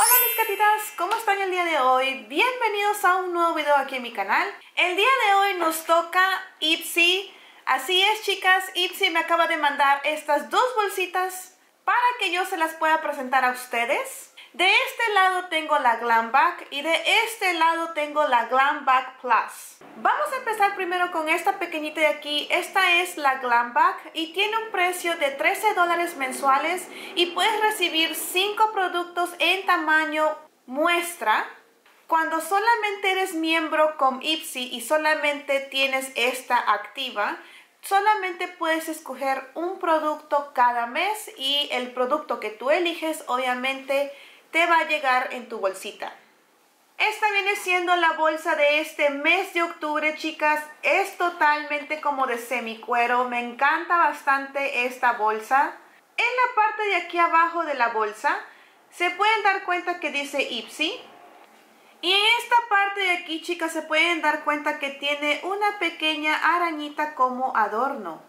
Hola mis gatitas, ¿cómo están el día de hoy? Bienvenidos a un nuevo video aquí en mi canal. El día de hoy nos toca Ipsy. Así es chicas, Ipsy me acaba de mandar estas dos bolsitas para que yo se las pueda presentar a ustedes. De este lado tengo la Glam Back y de este lado tengo la Glam Back Plus. Vamos a empezar primero con esta pequeñita de aquí. Esta es la Glam Back y tiene un precio de 13 dólares mensuales y puedes recibir 5 productos en tamaño muestra. Cuando solamente eres miembro con Ipsy y solamente tienes esta activa, solamente puedes escoger un producto cada mes y el producto que tú eliges obviamente te va a llegar en tu bolsita. Esta viene siendo la bolsa de este mes de octubre, chicas. Es totalmente como de semicuero. Me encanta bastante esta bolsa. En la parte de aquí abajo de la bolsa se pueden dar cuenta que dice Ipsy. Y en esta parte de aquí, chicas, se pueden dar cuenta que tiene una pequeña arañita como adorno.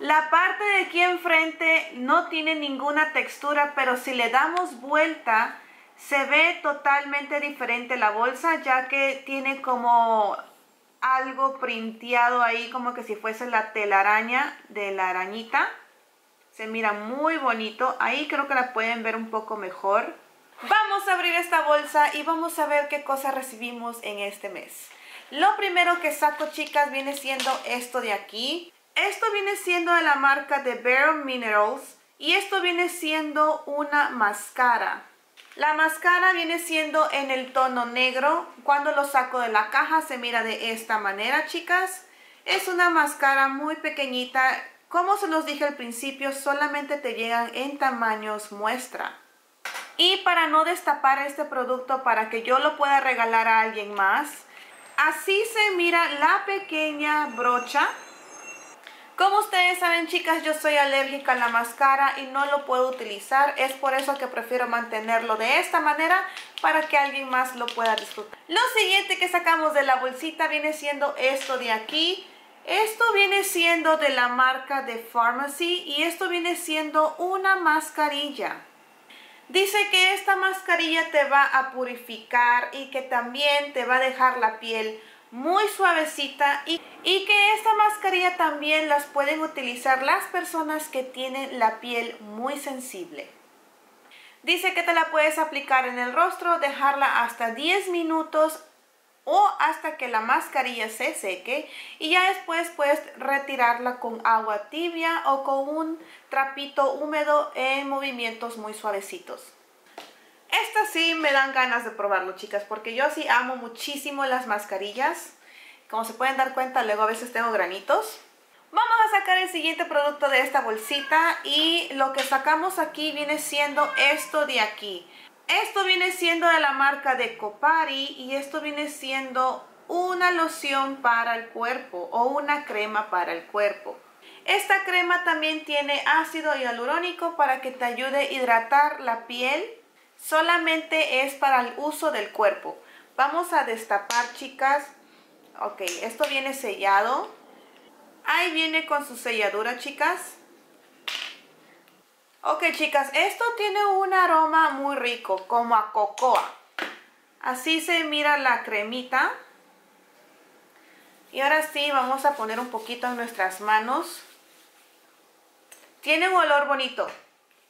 La parte de aquí enfrente no tiene ninguna textura, pero si le damos vuelta, se ve totalmente diferente la bolsa, ya que tiene como algo printeado ahí, como que si fuese la telaraña de la arañita. Se mira muy bonito. Ahí creo que la pueden ver un poco mejor. Vamos a abrir esta bolsa y vamos a ver qué cosas recibimos en este mes. Lo primero que saco, chicas, viene siendo esto de aquí. Esto viene siendo de la marca de Bare Minerals y esto viene siendo una máscara. La máscara viene siendo en el tono negro. Cuando lo saco de la caja se mira de esta manera, chicas. Es una máscara muy pequeñita. Como se los dije al principio, solamente te llegan en tamaños muestra. Y para no destapar este producto para que yo lo pueda regalar a alguien más, así se mira la pequeña brocha como ustedes saben chicas, yo soy alérgica a la máscara y no lo puedo utilizar. Es por eso que prefiero mantenerlo de esta manera para que alguien más lo pueda disfrutar. Lo siguiente que sacamos de la bolsita viene siendo esto de aquí. Esto viene siendo de la marca de Pharmacy y esto viene siendo una mascarilla. Dice que esta mascarilla te va a purificar y que también te va a dejar la piel muy suavecita y, y, que esta mascarilla también las pueden utilizar las personas que tienen la piel muy sensible. Dice que te la puedes aplicar en el rostro, dejarla hasta 10 minutos o hasta que la mascarilla se seque y ya después puedes retirarla con agua tibia o con un trapito húmedo en movimientos muy suavecitos. Estas sí me dan ganas de probarlo, chicas, porque yo sí amo muchísimo las mascarillas. Como se pueden dar cuenta, luego a veces tengo granitos. Vamos a sacar el siguiente producto de esta bolsita y lo que sacamos aquí viene siendo esto de aquí. Esto viene siendo de la marca de Copari y esto viene siendo una loción para el cuerpo o una crema para el cuerpo. Esta crema también tiene ácido hialurónico para que te ayude a hidratar la piel solamente es para el uso del cuerpo. Vamos a destapar, chicas. Ok, esto viene sellado. Ahí viene con su selladura, chicas. Ok, chicas, esto tiene un aroma muy rico, como a cocoa. Así se mira la cremita. Y ahora sí, vamos a poner un poquito en nuestras manos. Tiene un olor bonito.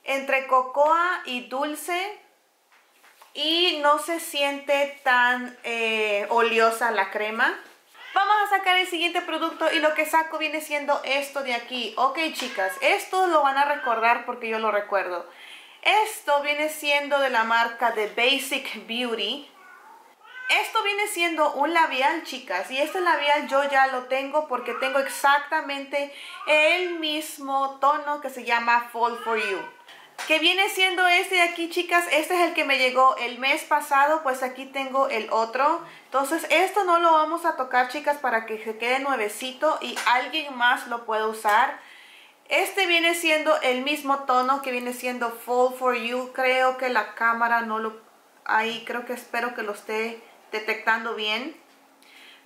Entre cocoa y dulce y no se siente tan eh, oleosa la crema. Vamos a sacar el siguiente producto y lo que saco viene siendo esto de aquí. Ok, chicas, esto lo van a recordar porque yo lo recuerdo. Esto viene siendo de la marca de Basic Beauty. Esto viene siendo un labial, chicas, y este labial yo ya lo tengo porque tengo exactamente el mismo tono que se llama Fall For You que viene siendo este de aquí chicas este es el que me llegó el mes pasado pues aquí tengo el otro. Entonces esto no lo vamos a tocar chicas para que se quede nuevecito y alguien más lo pueda usar. Este viene siendo el mismo tono que viene siendo Fall For You. Creo que la cámara no lo ahí creo que espero que lo esté detectando bien.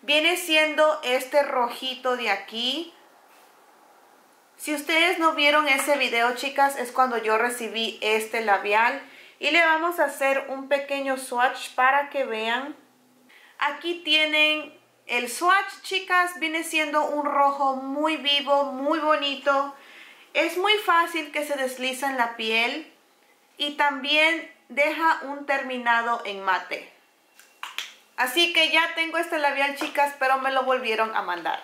Viene siendo este rojito de aquí si ustedes no vieron ese video, chicas, es cuando yo recibí este labial. Y le vamos a hacer un pequeño swatch para que vean. Aquí tienen el swatch, chicas. Viene siendo un rojo muy vivo, muy bonito. Es muy fácil que se desliza en la piel. Y también deja un terminado en mate. Así que ya tengo este labial, chicas, pero me lo volvieron a mandar.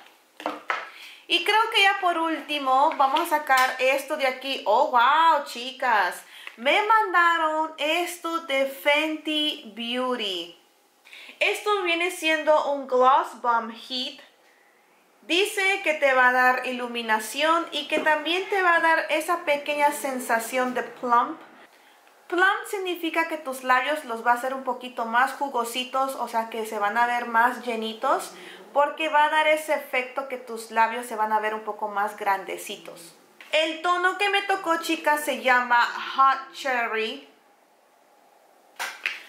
Y creo que ya por último vamos a sacar esto de aquí. ¡Oh, wow, chicas! Me mandaron esto de Fenty Beauty. Esto viene siendo un Gloss Bomb Heat. Dice que te va a dar iluminación y que también te va a dar esa pequeña sensación de plump. Plump significa que tus labios los va a hacer un poquito más jugositos, o sea que se van a ver más llenitos porque va a dar ese efecto que tus labios se van a ver un poco más grandecitos. El tono que me tocó, chicas, se llama Hot Cherry.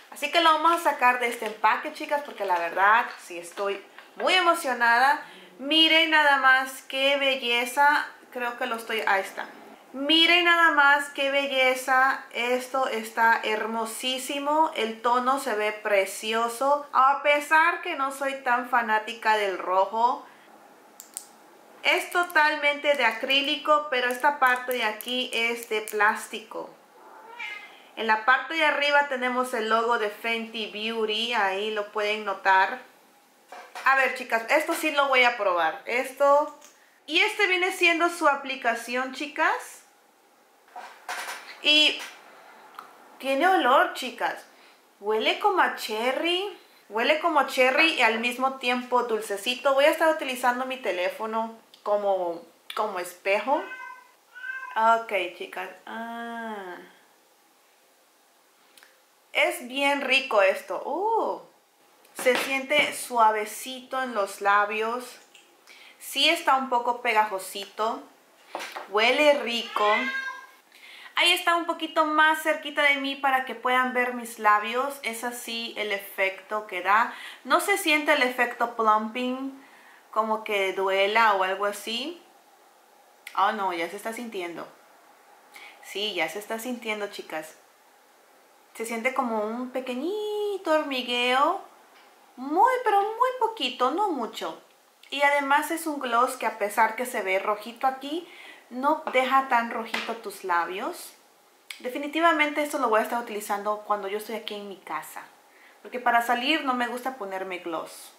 Así que lo vamos a sacar de este empaque, chicas, porque la verdad, sí estoy muy emocionada. Miren nada más qué belleza. Creo que lo estoy... Ahí está. Miren nada más qué belleza, esto está hermosísimo, el tono se ve precioso, a pesar que no soy tan fanática del rojo. Es totalmente de acrílico, pero esta parte de aquí es de plástico. En la parte de arriba tenemos el logo de Fenty Beauty, ahí lo pueden notar. A ver chicas, esto sí lo voy a probar. Esto... Y este viene siendo su aplicación, chicas. Y tiene olor, chicas. Huele como a cherry. Huele como cherry y al mismo tiempo dulcecito. Voy a estar utilizando mi teléfono como, como espejo. Ok, chicas. Ah. Es bien rico esto. Uh. Se siente suavecito en los labios. Sí está un poco pegajosito. Huele rico. Ahí está un poquito más cerquita de mí para que puedan ver mis labios. Es así el efecto que da. No se siente el efecto plumping, como que duela o algo así. Oh no, ya se está sintiendo. Sí, ya se está sintiendo, chicas. Se siente como un pequeñito hormigueo. Muy, pero muy poquito, no mucho. Y además es un gloss que a pesar que se ve rojito aquí, no deja tan rojito tus labios. Definitivamente esto lo voy a estar utilizando cuando yo estoy aquí en mi casa. Porque para salir no me gusta ponerme gloss.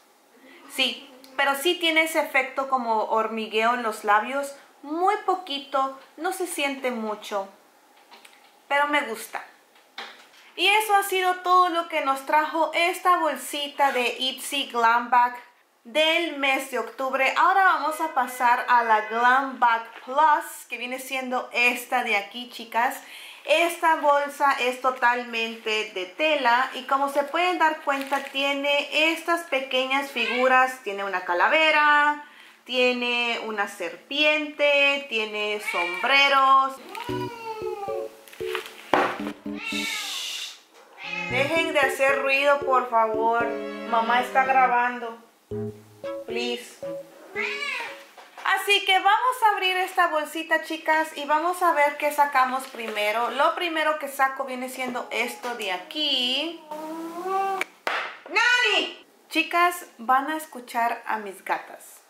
Sí, pero sí tiene ese efecto como hormigueo en los labios. Muy poquito, no se siente mucho. Pero me gusta. Y eso ha sido todo lo que nos trajo esta bolsita de Ipsy Glam Bag del mes de octubre. Ahora vamos a pasar a la Glam Bag Plus, que viene siendo esta de aquí, chicas. Esta bolsa es totalmente de tela y como se pueden dar cuenta tiene estas pequeñas figuras. Tiene una calavera, tiene una serpiente, tiene sombreros. Dejen de hacer ruido, por favor. Mamá está grabando. Please. Así que vamos a abrir esta bolsita, chicas, y vamos a ver qué sacamos primero. Lo primero que saco viene siendo esto de aquí. ¡Nani! Chicas, van a escuchar a mis gatas.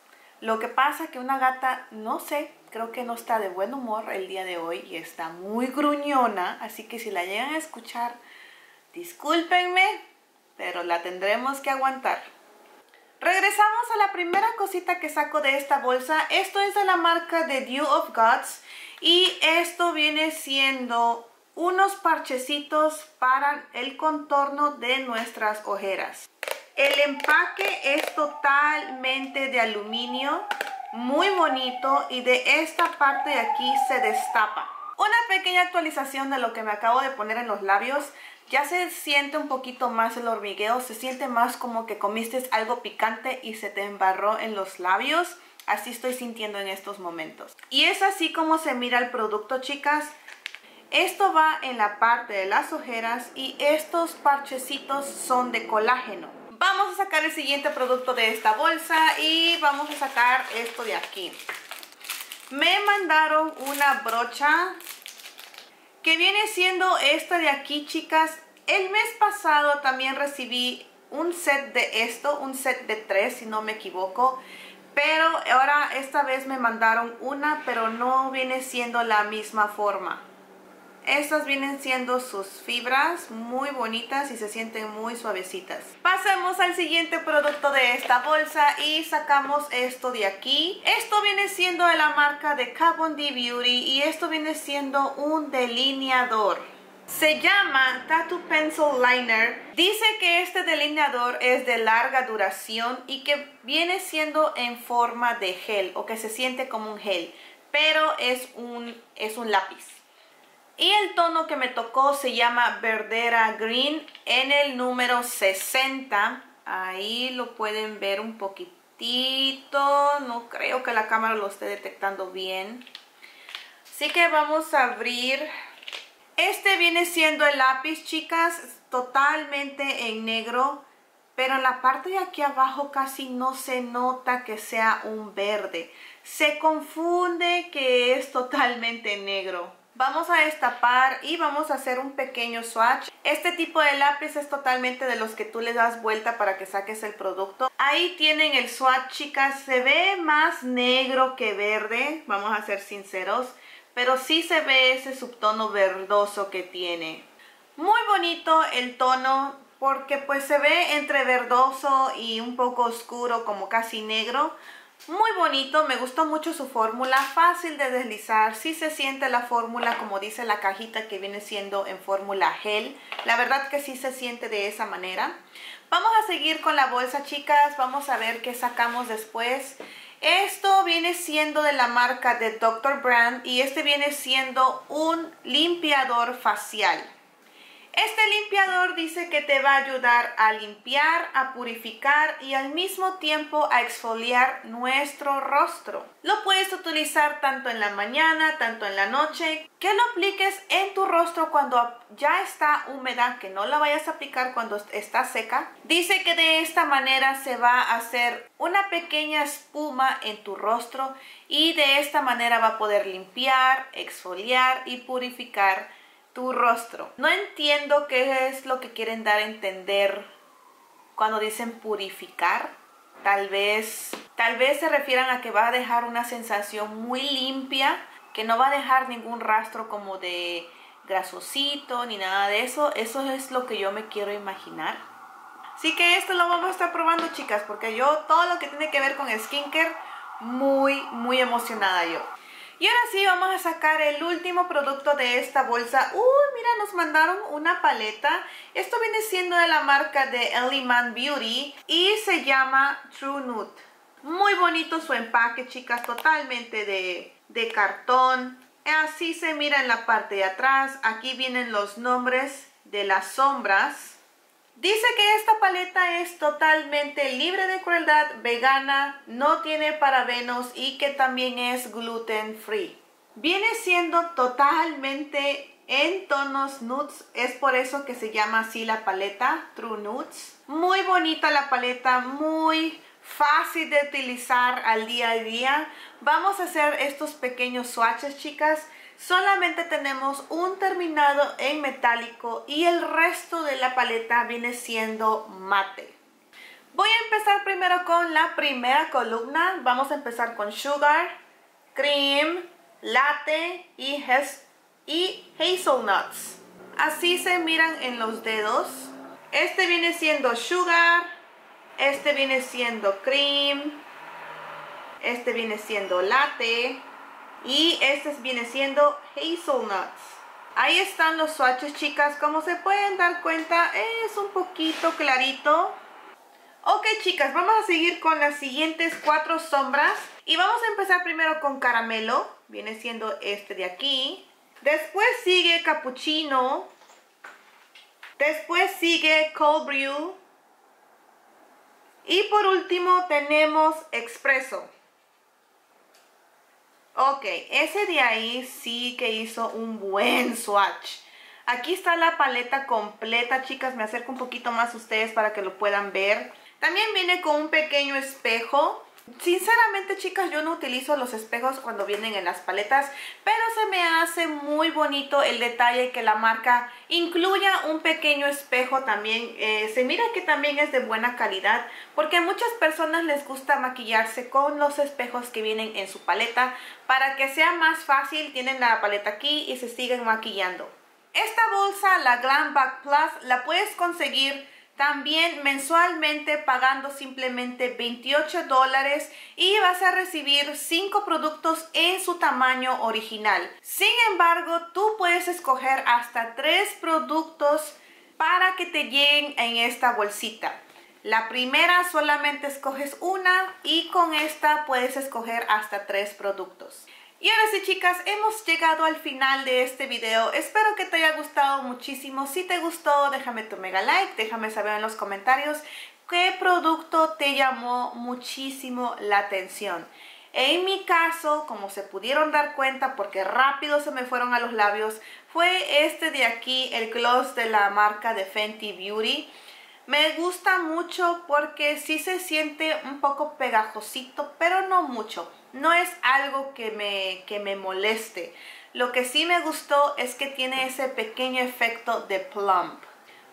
Lo que pasa que una gata, no sé, creo que no está de buen humor el día de hoy y está muy gruñona. Así que si la llegan a escuchar, discúlpenme, pero la tendremos que aguantar. Regresamos a la primera cosita que saco de esta bolsa. Esto es de la marca The Dew of Gods y esto viene siendo unos parchecitos para el contorno de nuestras ojeras. El empaque es totalmente de aluminio, muy bonito y de esta parte de aquí se destapa. Una pequeña actualización de lo que me acabo de poner en los labios ya se siente un poquito más el hormigueo, se siente más como que comiste algo picante y se te embarró en los labios. Así estoy sintiendo en estos momentos. Y es así como se mira el producto, chicas. Esto va en la parte de las ojeras y estos parchecitos son de colágeno. Vamos a sacar el siguiente producto de esta bolsa y vamos a sacar esto de aquí. Me mandaron una brocha que viene siendo esta de aquí, chicas. El mes pasado también recibí un set de esto, un set de tres, si no me equivoco. Pero ahora esta vez me mandaron una, pero no viene siendo la misma forma. Estas vienen siendo sus fibras muy bonitas y se sienten muy suavecitas. Pasemos al siguiente producto de esta bolsa y sacamos esto de aquí. Esto viene siendo de la marca de Carbon D Beauty y esto viene siendo un delineador. Se llama Tattoo Pencil Liner. Dice que este delineador es de larga duración y que viene siendo en forma de gel o que se siente como un gel, pero es un, es un lápiz. Y el tono que me tocó se llama Verdera Green en el número 60. Ahí lo pueden ver un poquitito. No creo que la cámara lo esté detectando bien. Así que vamos a abrir. Este viene siendo el lápiz, chicas, totalmente en negro. Pero en la parte de aquí abajo casi no se nota que sea un verde. Se confunde que es totalmente negro. Vamos a destapar y vamos a hacer un pequeño swatch. Este tipo de lápiz es totalmente de los que tú le das vuelta para que saques el producto. Ahí tienen el swatch, chicas. Se ve más negro que verde, vamos a ser sinceros. Pero sí se ve ese subtono verdoso que tiene. Muy bonito el tono porque pues se ve entre verdoso y un poco oscuro como casi negro. Muy bonito, me gustó mucho su fórmula, fácil de deslizar, sí se siente la fórmula como dice la cajita que viene siendo en fórmula gel. La verdad que sí se siente de esa manera. Vamos a seguir con la bolsa chicas, vamos a ver qué sacamos después. Esto viene siendo de la marca de Dr. Brand y este viene siendo un limpiador facial. Este limpiador dice que te va a ayudar a limpiar, a purificar y al mismo tiempo a exfoliar nuestro rostro. Lo puedes utilizar tanto en la mañana, tanto en la noche, que lo apliques en tu rostro cuando ya está húmeda, que no la vayas a aplicar cuando está seca. Dice que de esta manera se va a hacer una pequeña espuma en tu rostro y de esta manera va a poder limpiar, exfoliar y purificar tu rostro. No entiendo qué es lo que quieren dar a entender cuando dicen purificar. Tal vez, tal vez se refieran a que va a dejar una sensación muy limpia, que no va a dejar ningún rastro como de grasosito ni nada de eso. Eso es lo que yo me quiero imaginar. Así que esto lo vamos a estar probando, chicas, porque yo todo lo que tiene que ver con skincare, muy, muy emocionada yo. Y ahora sí, vamos a sacar el último producto de esta bolsa. Uy, mira, nos mandaron una paleta. Esto viene siendo de la marca de Ellie Man Beauty y se llama True Nude. Muy bonito su empaque, chicas, totalmente de, de cartón. Así se mira en la parte de atrás. Aquí vienen los nombres de las sombras. Dice que esta paleta es totalmente libre de crueldad, vegana, no tiene parabenos y que también es gluten free. Viene siendo totalmente en tonos nudes, es por eso que se llama así la paleta, True Nudes. Muy bonita la paleta, muy fácil de utilizar al día a día. Vamos a hacer estos pequeños swatches, chicas. Solamente tenemos un terminado en metálico y el resto de la paleta viene siendo mate. Voy a empezar primero con la primera columna. Vamos a empezar con Sugar, Cream, Latte y, y Hazelnuts. Así se miran en los dedos. Este viene siendo Sugar, este viene siendo Cream, este viene siendo Latte y este viene siendo Hazelnuts. Ahí están los swatches, chicas. Como se pueden dar cuenta, es un poquito clarito. Ok, chicas, vamos a seguir con las siguientes cuatro sombras. Y vamos a empezar primero con caramelo. Viene siendo este de aquí. Después sigue cappuccino. Después sigue cold brew. Y por último tenemos expreso. Ok, ese de ahí sí que hizo un buen swatch. Aquí está la paleta completa, chicas. Me acerco un poquito más a ustedes para que lo puedan ver. También viene con un pequeño espejo Sinceramente, chicas, yo no utilizo los espejos cuando vienen en las paletas, pero se me hace muy bonito el detalle que la marca incluya un pequeño espejo también. Eh, se mira que también es de buena calidad, porque a muchas personas les gusta maquillarse con los espejos que vienen en su paleta. Para que sea más fácil, tienen la paleta aquí y se siguen maquillando. Esta bolsa, la Glam Back Plus, la puedes conseguir también mensualmente pagando simplemente 28 dólares y vas a recibir 5 productos en su tamaño original. Sin embargo, tú puedes escoger hasta 3 productos para que te lleguen en esta bolsita. La primera solamente escoges una y con esta puedes escoger hasta 3 productos. Y ahora sí chicas, hemos llegado al final de este video. Espero que te haya gustado muchísimo. Si te gustó, déjame tu mega like, déjame saber en los comentarios qué producto te llamó muchísimo la atención. En mi caso, como se pudieron dar cuenta porque rápido se me fueron a los labios, fue este de aquí, el gloss de la marca de Fenty Beauty. Me gusta mucho porque sí se siente un poco pegajosito, pero no mucho. No es algo que me, que me moleste. Lo que sí me gustó es que tiene ese pequeño efecto de plump.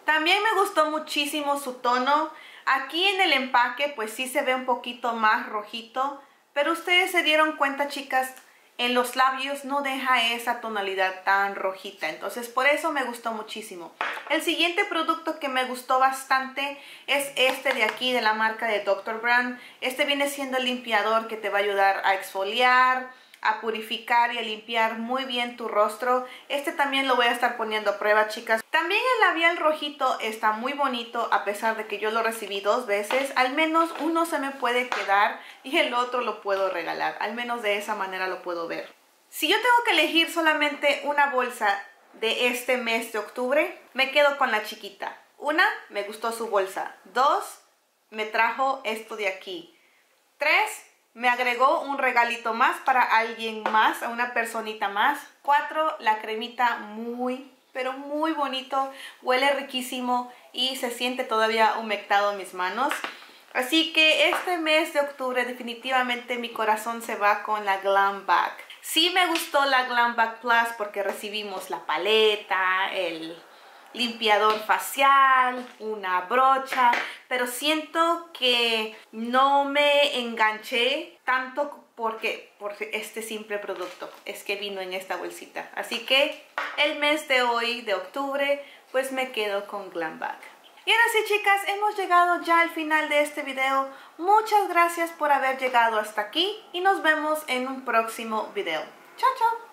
También me gustó muchísimo su tono. Aquí en el empaque pues sí se ve un poquito más rojito. Pero ustedes se dieron cuenta chicas en los labios no deja esa tonalidad tan rojita. Entonces por eso me gustó muchísimo. El siguiente producto que me gustó bastante es este de aquí de la marca de Dr. Brand. Este viene siendo el limpiador que te va a ayudar a exfoliar, a purificar y a limpiar muy bien tu rostro. Este también lo voy a estar poniendo a prueba, chicas. También el labial rojito está muy bonito, a pesar de que yo lo recibí dos veces. Al menos uno se me puede quedar y el otro lo puedo regalar. Al menos de esa manera lo puedo ver. Si yo tengo que elegir solamente una bolsa de este mes de octubre, me quedo con la chiquita. Una, me gustó su bolsa. Dos, me trajo esto de aquí. Tres, me agregó un regalito más para alguien más, a una personita más. Cuatro, la cremita muy, pero muy bonito. Huele riquísimo y se siente todavía humectado en mis manos. Así que este mes de octubre definitivamente mi corazón se va con la Glam Back. Sí me gustó la Glam Back Plus porque recibimos la paleta, el limpiador facial, una brocha, pero siento que no me enganché tanto porque por este simple producto es que vino en esta bolsita. Así que el mes de hoy, de octubre, pues me quedo con Glamback. Y ahora sí chicas, hemos llegado ya al final de este video. Muchas gracias por haber llegado hasta aquí y nos vemos en un próximo video. Chao, chao.